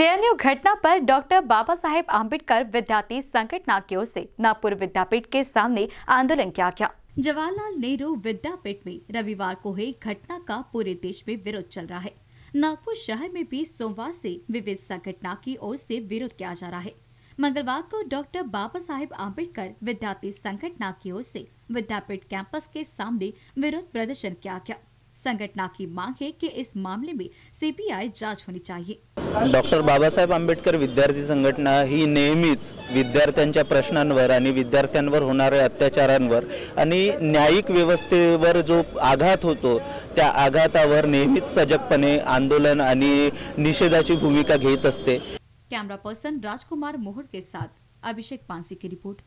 JNU घटना पर doctor Baba Saheb Ambedkar विद्यार्थी संगठन की ओर से नागपुर विद्यापीठ के सामने आंदोलन किया गया। जवाहरलाल नेहरू विद्यापीठ में रविवार को हुई घटना का पूरे देश में विरोध चल रहा है। नागपुर शहर में भी सोमवार से विविध संगठन की ओर से विरोध किया जा रहा है। मंगलवार को डॉक्टर बाबा साहेब आम्बेडकर विद्यार्थी संगठन की ओर से विद्यापीठ कैंपस के सामने विरोध प्रदर्शन किया गया। संगठन की मांग है कि इस मामले में सीबीआई जाँच होनी चाहिए। डॉक्टर बाबासाहेब आंबेडकर विद्यार्थी संघटना ही नेहमीच विद्यार्थ्यांच्या प्रश्नांवर आणि विद्यार्थ्यांवर होणाऱ्या अत्याचारांवर आणि न्यायिक व्यवस्थेवर जो आघात होतो त्या आघातावर नेहमीच सजगपणे आंदोलन आणि निषेधाची भूमिका घेत असते. कैमरा पर्सन राजकुमार मोहर के साथ अभिषेक पांसी की रिपोर्ट।